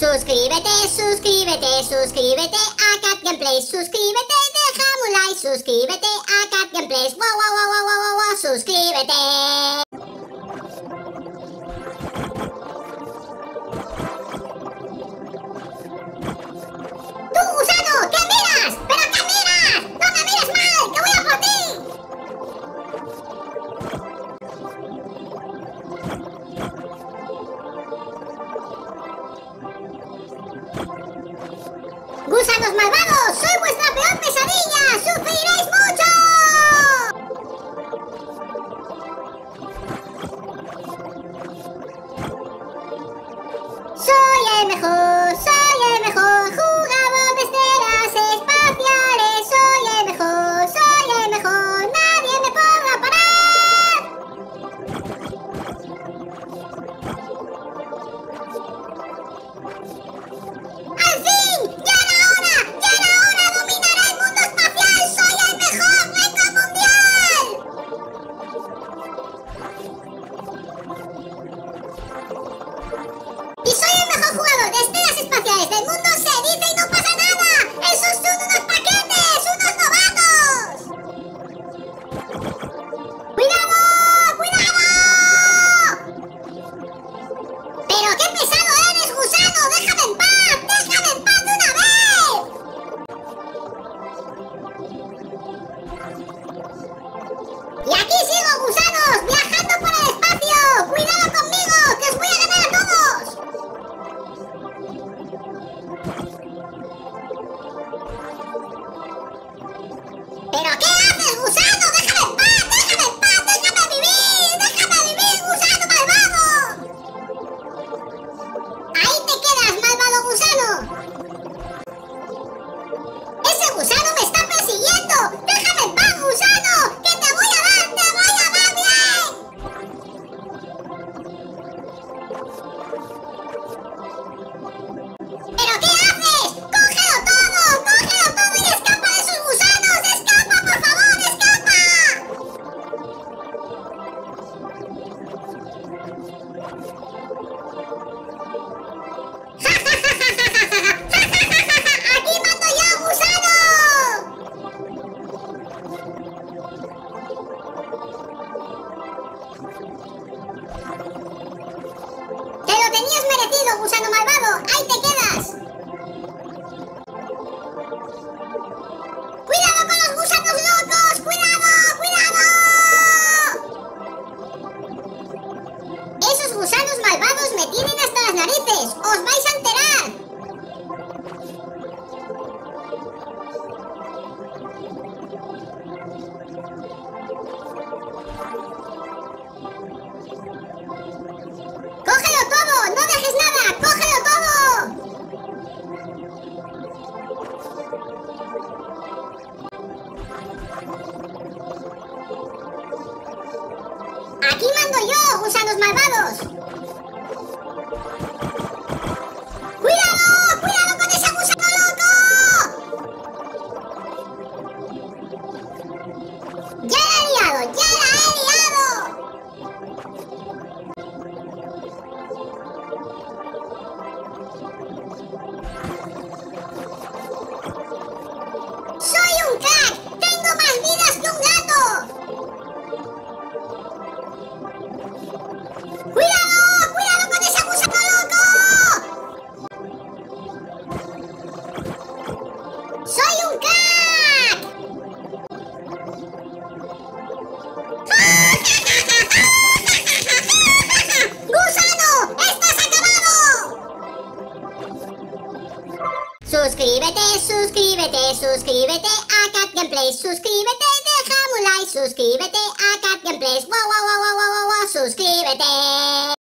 Suscríbete, suscríbete, suscríbete a Cat Gameplays. Suscríbete, deja un like. Suscríbete a Cat Gameplays. Wow, wow, wow, wow, wow, wow, suscríbete. gusanos malvados. gusano malvado! ¡Ahí te quedas! ¡Cuidado con los gusanos locos! ¡Cuidado! ¡Cuidado! Esos gusanos malvados me tienen hasta las narices. ¡Os vais a enterar! ¡Aquí mando yo, gusanos malvados! ¡Cuidado! ¡Cuidado con ese gusano loco! ¡Ya la he liado! ¡Ya la he liado! suscríbete a Cat Gameplays, suscríbete, deja un like, suscríbete a Cat Gameplays, wow, wow, wow, wow, wow, wow, suscríbete.